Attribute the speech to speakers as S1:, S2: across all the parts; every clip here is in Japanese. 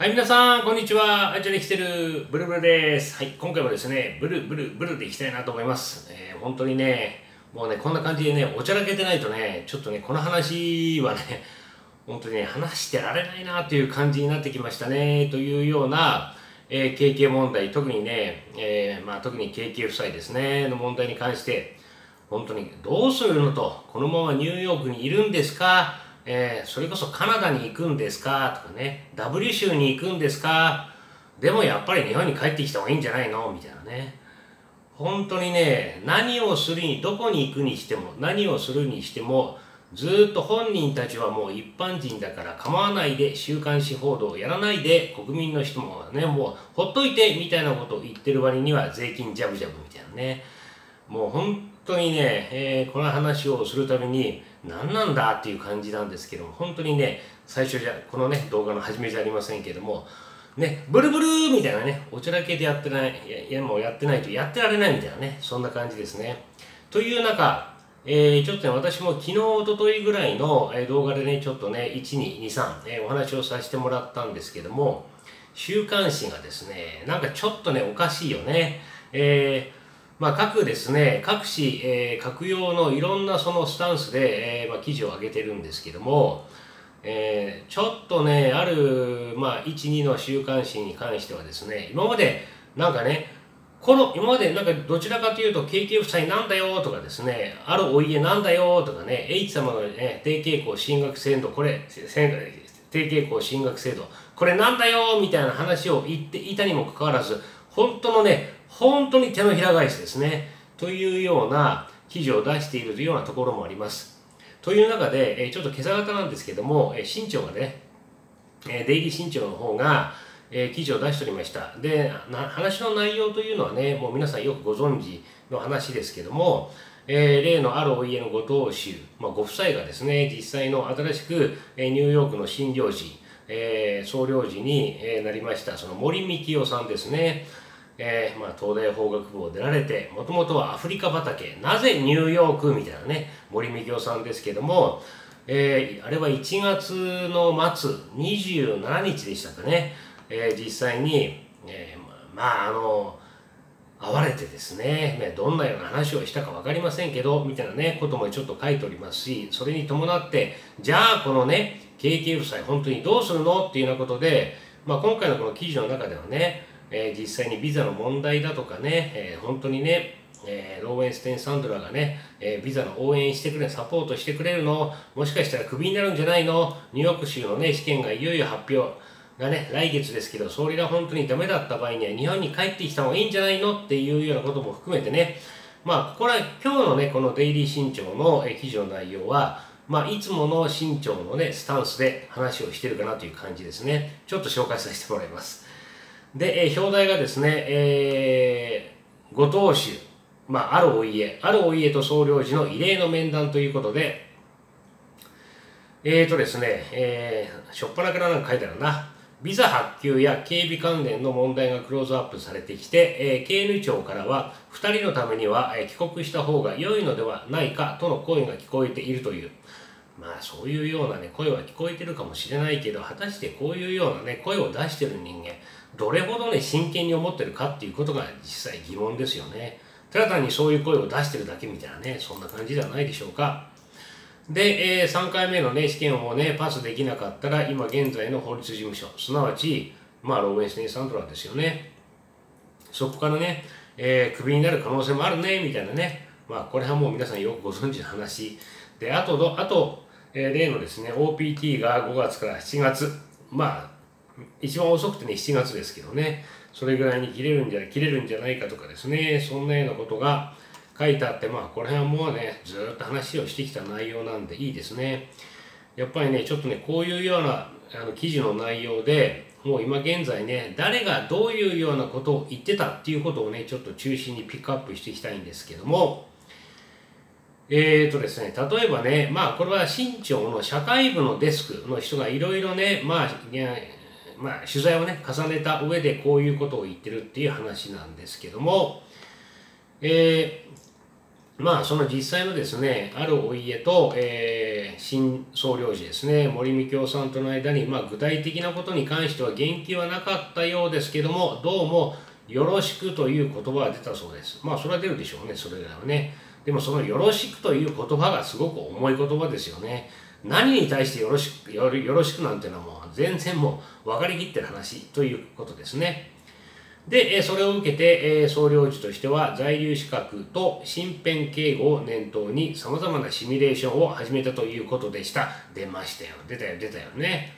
S1: はい、皆さん、こんにちは。あいちゃんできてる、ブルブルです。はい、今回もですね、ブルブルブルでいきたいなと思います。えー、本当にね、もうね、こんな感じでね、おちゃらけてないとね、ちょっとね、この話はね、本当にね、話してられないなという感じになってきましたね、というような、えー、経験問題、特にね、えー、まあ、特に経験負債ですね、の問題に関して、本当にどうするのと、このままニューヨークにいるんですかえー、それこそカナダに行くんですか？とかね、W 州に行くんですか？でもやっぱり日本に帰ってきた方がいいんじゃないの？みたいなね。本当にね、何をするに、どこに行くにしても、何をするにしても、ずっと本人たちはもう一般人だから構わないで週刊誌報道をやらないで国民の人もねもうほっといてみたいなことを言ってる割には税金ジャブジャブみたいなね。もう本当にね、えー、この話をするために何なんだっていう感じなんですけども本当にね最初じゃこのね動画の始めじゃありませんけどもねブルブルーみたいなねおちゃらけでやってないいやもうやってないとやってられないみたいなねそんな感じですねという中えー、ちょっとね、私も昨日、おとといぐらいの、え、動画でね、ちょっとね、1、2、2、3、えー、お話をさせてもらったんですけども、週刊誌がですね、なんかちょっとね、おかしいよね。えー、まあ、各ですね、各紙、えー、各用のいろんなそのスタンスで、えーまあ、記事を上げてるんですけども、えー、ちょっとね、ある、まあ、1、2の週刊誌に関してはですね、今までなんかね、この今までなんかどちらかというと景気負債なんだよとかですね、あるお家なんだよとかね、H 様の、ね、低傾向進学制度、これ、低傾向進学制度、これなんだよみたいな話を言っていたにもかかわらず、本当のね、本当に手のひら返しですね。というような記事を出しているというようなところもあります。という中で、えちょっと今朝方なんですけども、え新潮がね、えデイリー新潮の方が、え記事を出しておりました。で話の内容というのはね、もう皆さんよくご存知の話ですけども、えー、例のあるお家のご当主、まあ、ご夫妻がですね、実際の新しく、え、ニューヨークの新領事、えー、総領事に、えなりました、その森幹夫さんですね。えー、まあ、東大法学部を出られて、もともとはアフリカ畑、なぜニューヨーク？みたいなね、森美京さんですけども、えー、あれは1月の末、27日でしたかね、えー、実際に、え、まあ、あの、会われてですね、どんなような話をしたか分かりませんけど、みたいなね、こともちょっと書いておりますし、それに伴って、じゃあこのね、経験負債本当にどうするの？っていうようなことで、まあ、今回のこの記事の中ではね、えー、実際にビザの問題だとかね、えー、本当にね、えー、ローウェンステン・サンドラがね、えー、ビザの応援してくれ、サポートしてくれるのもしかしたらクビになるんじゃないのニューヨーク州のね、試験がいよいよ発表がね、来月ですけど、それが本当にダメだった場合には日本に帰ってきた方がいいんじゃないの？っていうようなことも含めてね、まあ、これは今日のね、このデイリー新潮の、記事の内容は、まあ、いつもの新潮のね、スタンスで話をしてるかなという感じですね。ちょっと紹介させてもらいます。で、えー、表題がですね、えー、ご当主、まあ、あるお家、あるお家と総領事の異例の面談ということで、えーとですね、えー、しょっぱなからなんか書いてあるな。ビザ発給や警備関連の問題がクローズアップされてきて、えー、経理庁からは2人のためには、えー、帰国した方が良いのではないかとの声が聞こえているという。まあそういうようなね、声は聞こえてるかもしれないけど、果たしてこういうようなね、声を出してる人間、どれほどね、真剣に思ってるかっていうことが実際疑問ですよね。ただ単にそういう声を出してるだけみたいなね、そんな感じではないでしょうか。で、えー、3回目のね、試験をね、パスできなかったら、今現在の法律事務所、すなわち、まあ、ローウェンステイ・サンドラですよね。そこからね、えー、クビになる可能性もあるね、みたいなね。まあ、これはもう皆さんよくご存知の話。で、あと、あと、えー、例のですね、OPT が5月から7月。まあ、一番遅くてね、7月ですけどね、それぐらいに切れるんじゃ切れるんじゃないかとかですね、そんなようなことが書いてあって、まあ、この辺はもうね、ずっと話をしてきた内容なんでいいですね。やっぱりね、ちょっとね、こういうようなあの記事の内容で、もう今現在ね、誰がどういうようなことを言ってたっていうことをね、ちょっと中心にピックアップしていきたいんですけども、えーとですね、例えばね、まあこれは新潮の社会部のデスクの人がいろいろね、まあ、まあ、取材をね、重ねた上でこういうことを言ってるっていう話なんですけども、えー、まあ、その実際のですね、あるお家と、えー、新総領事ですね、森美京さんとの間に、まあ、具体的なことに関しては言及はなかったようですけども、どうも、よろしくという言葉が出たそうです。まあ、それは出るでしょうね、それらはね。でも、そのよろしくという言葉がすごく重い言葉ですよね。何に対してよろしく、よろしくなんていうのはもう、全然もう分かりきってる話ということですね。で、それを受けて、総領事としては在留資格と身辺警護を念頭に様々なシミュレーションを始めたということでした。出ましたよ。出たよ、出たよね。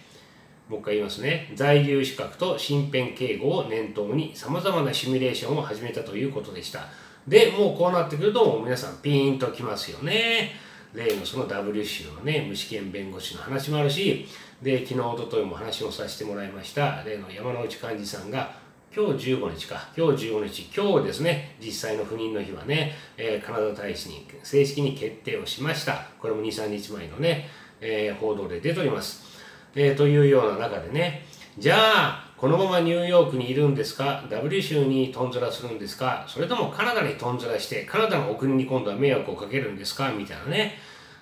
S1: もう一回言いますね。在留資格と身辺警護を念頭に様々なシミュレーションを始めたということでした。で、もうこうなってくると、皆さんピーンときますよね。例のその W 州のね、無試験弁護士の話もあるし、で、昨日、おとといも話をさせてもらいました、例の山内幹事さんが、今日15日か、今日15日、今日ですね、実際の赴任の日はね、えー、カナダ大使に正式に決定をしました。これも2、3日前のね、えー、報道で出ております。えー、というような中でね、じゃあ、このままニューヨークにいるんですか ?W 州にとんずらするんですか？それともカナダにとんずらして、カナダのお国に今度は迷惑をかけるんですか？みたいなね。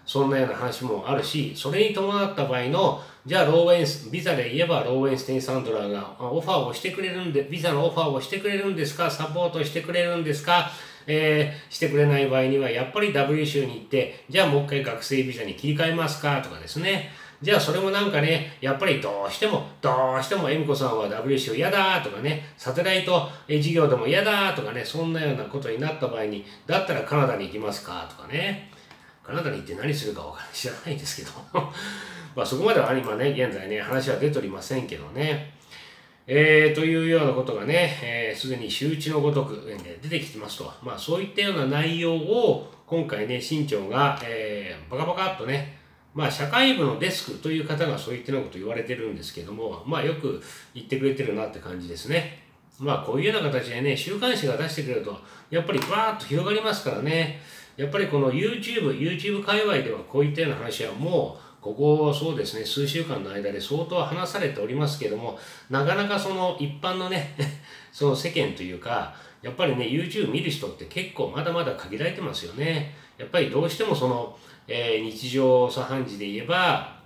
S1: そんなような話もあるし、それに伴った場合の、じゃあローウェンス、ビザで言えばローウェンステイン・サンドラーがオファーをしてくれるんで、ビザのオファーをしてくれるんですか？サポートしてくれるんですか？えー、してくれない場合には、やっぱり W 州に行って、じゃあもう一回学生ビザに切り替えますか？とかですね。じゃあそれもなんかね、やっぱりどうしても、どうしても恵美子さんは W 州嫌だとかね、サテライト事業でも嫌だとかね、そんなようなことになった場合に、だったらカナダに行きますかとかね。カナダに行って何するかわから知らないですけど まあそこまでは今ね、現在ね、話は出ておりませんけどね。えー、というようなことがね、す、えー、で、に周知のごとく、え、出てきてますと。まあそういったような内容を今回ね、新庁が、えー、バカバカっとね、まあ社会部のデスクという方がそういったようなこと言われてるんですけども、まあよく言ってくれてるなって感じですね。まあこういうような形でね、週刊誌が出してくれると、やっぱりバーッと広がりますからね。やっぱりこの YouTube、YouTube 界隈ではこういったような話はもう、ここそうですね、数週間の間で相当話されておりますけども、なかなかその一般のね、その世間というか、やっぱりね、YouTube 見る人って結構まだまだ限られてますよね。やっぱりどうしてもその、えー、日常茶飯事で言えば、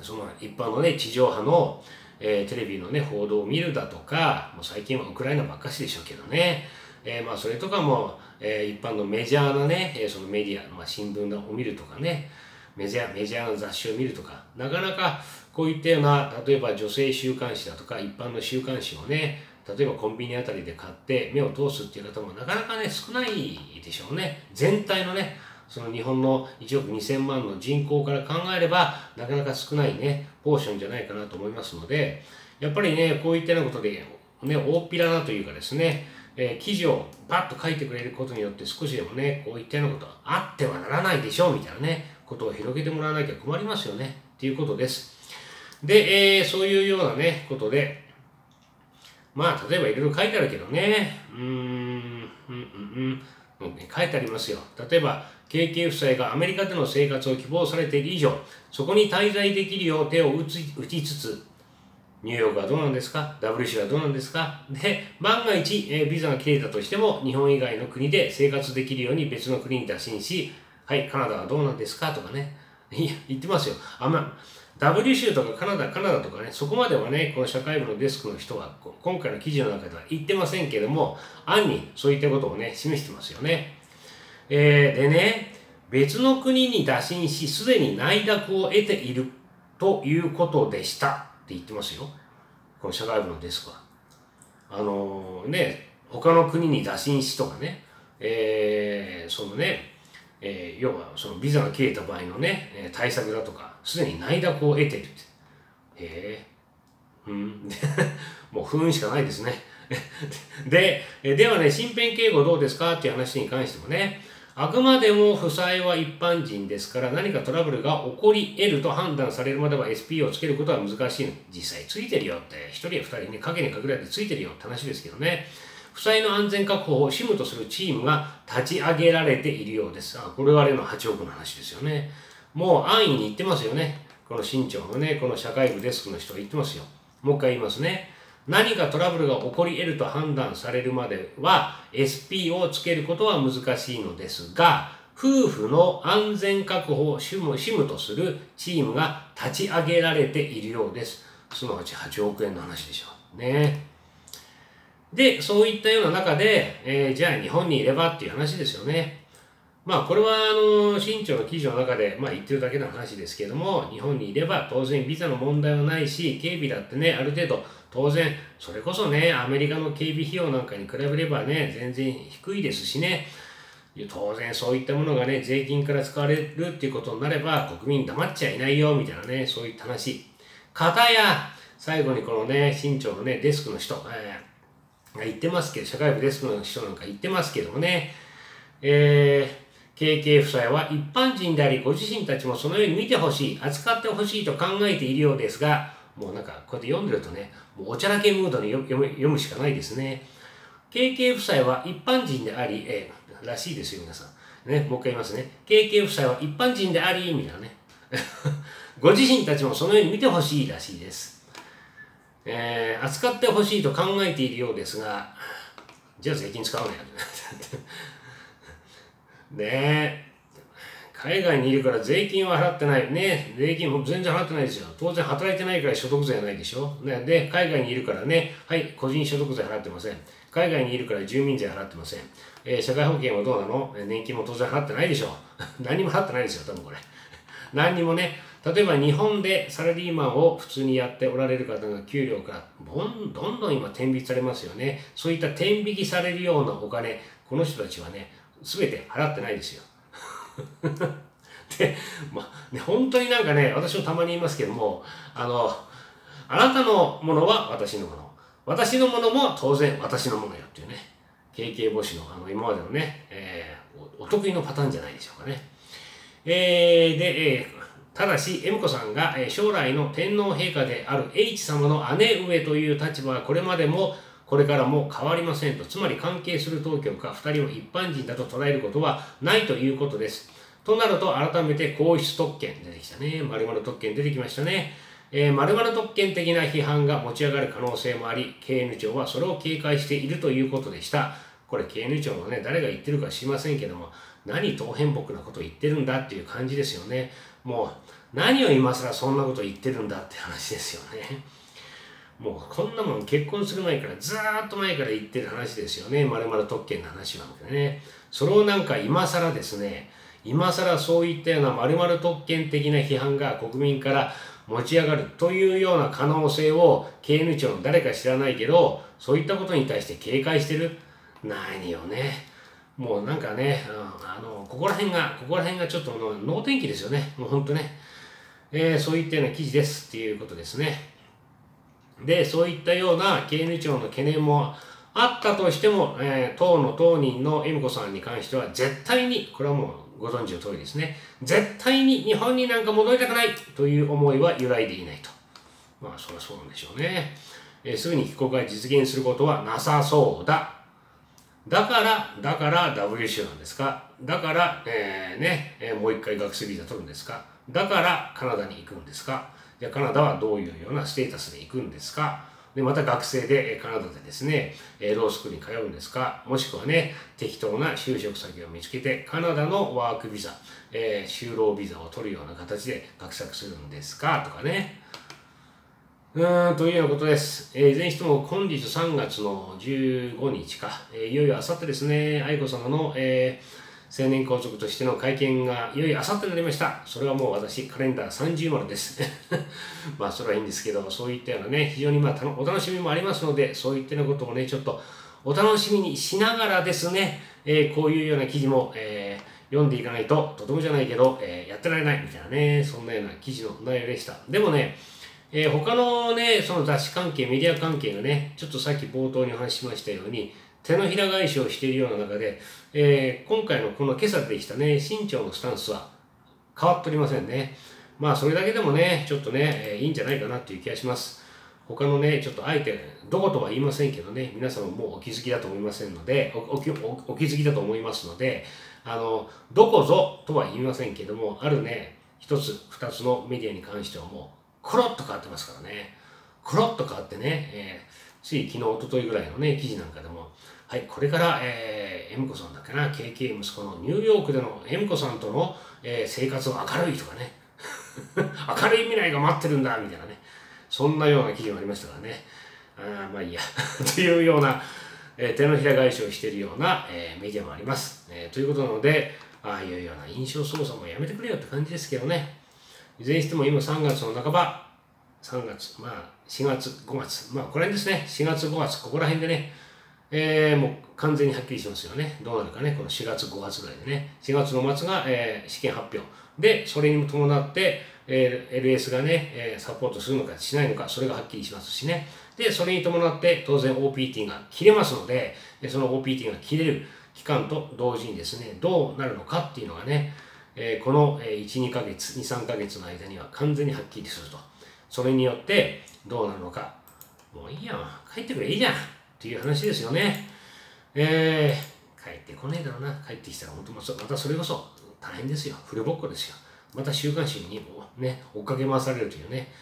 S1: その一般のね、地上波の、えー、テレビのね、報道を見るだとか、もう最近はウクライナばっかしでしょうけどね、えー、まあそれとかも、えー、一般のメジャーなね、え、そのメディア、まあ、新聞を見るとかね、メジャー、メジャーな雑誌を見るとか、なかなかこういったような、例えば女性週刊誌だとか、一般の週刊誌をね、例えばコンビニあたりで買って目を通すっていう方もなかなかね、少ないでしょうね。全体のね、その日本の1億2000万の人口から考えれば、なかなか少ないね、ポーションじゃないかなと思いますので、やっぱりね、こういったようなことで、ね、大っぴらなというかですね、えー、記事をパッと書いてくれることによって少しでもね、こういったようなことはあってはならないでしょうみたいなね、ことを広げてもらわなきゃ困りますよねっていうことです。で、えー、そういうようなね、ことで、まあ、例えばいろいろ書いてあるけどね、うーん、うん、うん、うん、ね、書いてありますよ。例えば、KK 夫妻がアメリカでの生活を希望されている以上、そこに滞在できるよう手を打ち打ちつつ、ニューヨークはどうなんですか ?WC はどうなんですか？で、万が一、え、ビザが切れたとしても、日本以外の国で生活できるように別の国に打診し、はい、カナダはどうなんですか？とかね。いや、言ってますよ。あんま、W 州とかカナダ、カナダとかね、そこまではね、この社会部のデスクの人は、今回の記事の中では言ってませんけども、暗にそういったことをね、示してますよね。えー、でね、別の国に打診し、すでに内諾を得ているということでした。って言ってますよ。この社会部のデスクは。あのー、ね、他の国に打診しとかね、えー、そのね、えー、要はそのビザが切れた場合のね、対策だとか、すでに内諾を得てるって。えー、うん。もう不運しかないですね。で、ではね、身辺警護どうですかっていう話に関してもね、あくまでも負債は一般人ですから何かトラブルが起こり得ると判断されるまでは SP をつけることは難しい実際ついてるよって、一人や二人ね、影に隠れてついてるよって話ですけどね。負債の安全確保をシムとするチームが立ち上げられているようです。あ、これは例の8億の話ですよね。もう安易に言ってますよね。この新庁のね、この社会部デスクの人は言ってますよ。もう一回言いますね。何かトラブルが起こり得ると判断されるまでは SP をつけることは難しいのですが、夫婦の安全確保を主務主務とするチームが立ち上げられているようです。すなわち8億円の話でしょう。ね。で、そういったような中で、えー、じゃあ日本にいればっていう話ですよね。まあこれはあの新潮の記事の中で、まあ、言ってるだけの話ですけども日本にいれば当然ビザの問題はないし警備だってねある程度当然それこそねアメリカの警備費用なんかに比べればね全然低いですしね当然そういったものがね税金から使われるっていうことになれば国民黙っちゃいないよみたいなねそういった話かたや最後にこのね新潮のねデスクの人、えー、言ってますけど社会部デスクの人なんか言ってますけどもねえー KK 夫妻は一般人であり、ご自身たちもそのように見てほしい、扱ってほしいと考えているようですが、もうなんかこうやって読んでるとね、もうおちゃらけムードに読む読むしかないですね。KK 夫妻は一般人であり、えー、らしいですよ、皆さん。ね、もう一回言いますね。KK 夫妻は一般人であり、みたいなね。ご自身たちもそのように見てほしいらしいです。えー、扱ってほしいと考えているようですが、じゃあ税金使うねよ。ねえ海外にいるから税金は払ってない。ね税金も全然払ってないですよ。当然働いてないから所得税はないでしょ。ね、で、海外にいるからね、はい、個人所得税払ってません。海外にいるから住民税払ってません。えー、社会保険はどうなの？年金も当然払ってないでしょ。何も払ってないですよ、多分これ。何にもね、例えば日本でサラリーマンを普通にやっておられる方が給料からどんどん今天引きされますよね。そういった天引きされるようなお金、この人たちはね、全て払ってないですよ。で、まあ、ね、本当になんかね、私もたまに言いますけども、あの、あなたのものは私のもの。私のものも当然私のものよっていうね、KK 母子のあの今までのね、えー、お得意のパターンじゃないでしょうかね。えー、で、えー、ただし、恵美子さんが、将来の天皇陛下である H 様の姉上という立場はこれまでもこれからも変わりませんと、つまり関係する当局か2人を一般人だと捉えることはないということです。となると、改めて皇室特権出てきたね。〇〇特権出てきましたね。えー、〇〇特権的な批判が持ち上がる可能性もあり、KN 庁はそれを警戒しているということでした。これ KN 庁のね、誰が言ってるか知りませんけども、何当変木なこと言ってるんだっていう感じですよね。もう、何を今更そんなこと言ってるんだって話ですよね。もうこんなもん結婚する前からずーっと前から言ってる話ですよね。まるまる特権の話はね。それをなんか今更ですね、今更そういったようなまるまる特権的な批判が国民から持ち上がるというような可能性を KN 庁の誰か知らないけど、そういったことに対して警戒してる？何よね。もうなんかね、うん、あの、ここら辺が、ここら辺がちょっと脳天気ですよね。もうほんとね。えー、そういったような記事ですっていうことですね。で、そういったような経理庁の懸念もあったとしても、えー、党の当人の恵美子さんに関しては絶対に、これはもうご存知の通りですね、絶対に日本になんか戻りたくないという思いは揺らいでいないと。まあ、そりゃそうなんでしょうね。えー、すぐに帰国が実現することはなさそうだ。だから、だから WC なんですか？だから、えー、ね、えー、もう一回学生ビザ取るんですか？だからカナダに行くんですか？じゃカナダはどういうようなステータスで行くんですか？でまた学生でカナダでですね、ロースクールに通うんですか？もしくはね、適当な就職先を見つけて、カナダのワークビザ、えー、就労ビザを取るような形で学作するんですか？とかね。うーん、というようなことです。えー、いずれにしても、本日3月の15日か、えー、いよいよあさってですね、愛子様の、えー青年皇族としての会見がいよいよあさってになりました。それはもう私、カレンダー30丸です。まあ、それはいいんですけど、そういったようなね、非常にまあ、お楽しみもありますので、そういったようなことをね、ちょっとお楽しみにしながらですね、えー、こういうような記事も、えー、読んでいかないと、とてもじゃないけど、えー、やってられないみたいなね、そんなような記事の内容でした。でもね、えー、他のね、その雑誌関係、メディア関係がね、ちょっとさっき冒頭にお話ししましたように、手のひら返しをしているような中で、えー、今回のこの今朝できたね、新潮のスタンスは変わっておりませんね。まあ、それだけでもね、ちょっとね、えー、いいんじゃないかなっていう気がします。他のね、ちょっとあえて、どことは言いませんけどね、皆様もうお気づきだと思いませんので、おおお気づきだと思いますので、あの、どこぞとは言いませんけども、あるね、一つ、二つのメディアに関してはもう、コロッと変わってますからね。コロッと変わってね、えーつい昨日、おとといぐらいのね、記事なんかでも、はい、これから、えー、エムコさんだっけな、KK 息子のニューヨークでのエムコさんとの、えー、生活は明るいとかね、明るい未来が待ってるんだ、みたいなね、そんなような記事もありましたからね、あまあいいや、というような、えー、手のひら返しをしているような、えー、メディアもあります。えー、ということなので、ああいうような印象操作もやめてくれよって感じですけどね。いずれにしても今3月の半ば、3月、まあ4月、5月、まあこれですね、4月、5月、ここら辺でね、えー、もう完全にはっきりしますよね。どうなるかね、この4月、5月ぐらいでね。4月の末が、えー、試験発表。で、それに伴って、えー、LS がね、えー、サポートするのかしないのか、それがはっきりしますしね。で、それに伴って当然 OPT が切れますので、その OPT が切れる期間と同時にですね、どうなるのかっていうのがね、えー、この1、2ヶ月、2、3ヶ月の間には完全にはっきりすると。それによってどうなるのか。もういいやん。帰ってくれいいじゃん。っていう話ですよね。えー、帰ってこねえだろうな。帰ってきたら本当またそれこそ大変ですよ。フルボッコですよ。また週刊誌にもね、追っかけ回されるというね。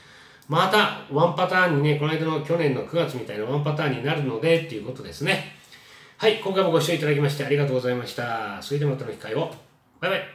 S1: またワンパターンにね、この間の去年の9月みたいなワンパターンになるのでっていうことですね。はい、今回もご視聴いただきましてありがとうございました。それではまたの機会を。バイバイ。